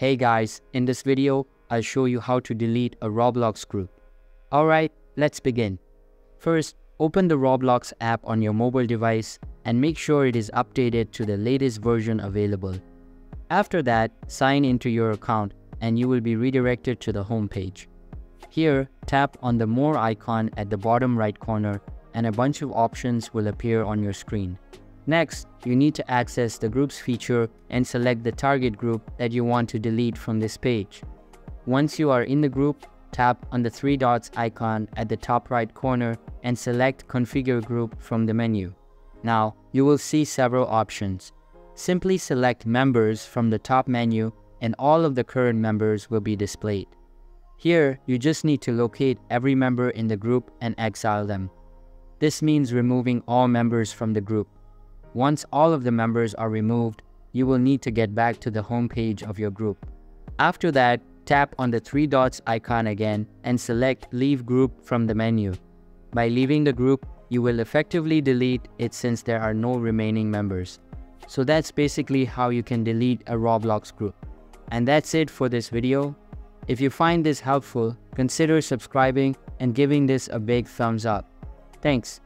Hey guys, in this video, I'll show you how to delete a Roblox group. Alright, let's begin. First, open the Roblox app on your mobile device and make sure it is updated to the latest version available. After that, sign into your account and you will be redirected to the home page. Here, tap on the More icon at the bottom right corner and a bunch of options will appear on your screen. Next, you need to access the groups feature and select the target group that you want to delete from this page. Once you are in the group, tap on the three dots icon at the top right corner and select configure group from the menu. Now, you will see several options. Simply select members from the top menu and all of the current members will be displayed. Here, you just need to locate every member in the group and exile them. This means removing all members from the group. Once all of the members are removed, you will need to get back to the home page of your group. After that, tap on the three dots icon again and select Leave Group from the menu. By leaving the group, you will effectively delete it since there are no remaining members. So that's basically how you can delete a Roblox group. And that's it for this video. If you find this helpful, consider subscribing and giving this a big thumbs up. Thanks.